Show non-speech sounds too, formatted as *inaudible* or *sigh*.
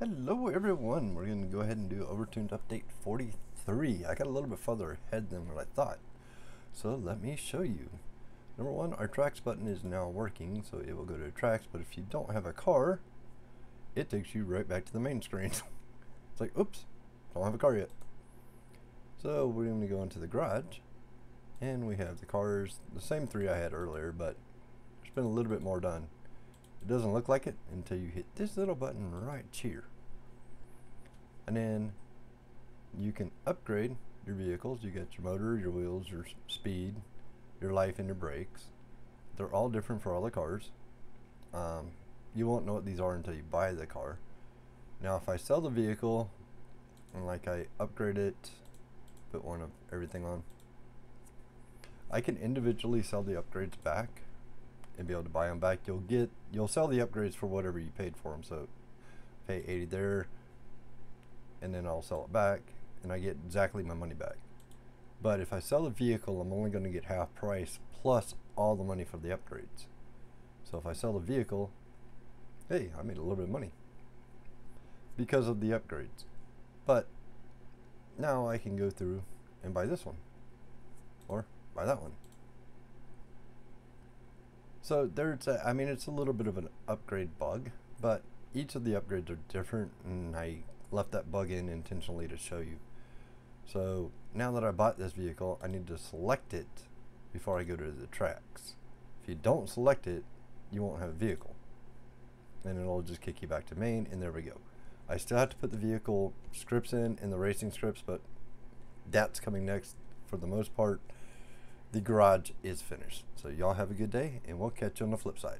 Hello everyone, we're going to go ahead and do Over Tooned Update 43. I got a little bit further ahead than what I thought. So let me show you. Number one, our tracks button is now working, so it will go to tracks, but if you don't have a car, it takes you right back to the main screen. *laughs* it's like, oops, don't have a car yet. So we're going to go into the garage, and we have the cars, the same three I had earlier, but there's been a little bit more done. It doesn't look like it until you hit this little button right here. And then you can upgrade your vehicles. You got your motor, your wheels, your speed, your life, and your brakes. They're all different for all the cars. Um, you won't know what these are until you buy the car. Now, if I sell the vehicle and like I upgrade it, put one of everything on, I can individually sell the upgrades back and be able to buy them back. You'll get you'll sell the upgrades for whatever you paid for them. So pay 80 there, and then I'll sell it back, and I get exactly my money back. But if I sell the vehicle, I'm only going to get half price plus all the money for the upgrades. So if I sell the vehicle, hey, I made a little bit of money because of the upgrades. But now I can go through and buy this one or buy that one. So there's, a, I mean, it's a little bit of an upgrade bug, but each of the upgrades are different, and I left that bug in intentionally to show you. So now that I bought this vehicle, I need to select it before I go to the tracks. If you don't select it, you won't have a vehicle. And it'll just kick you back to main, and there we go. I still have to put the vehicle scripts in, and the racing scripts, but that's coming next for the most part the garage is finished. So y'all have a good day, and we'll catch you on the flip side.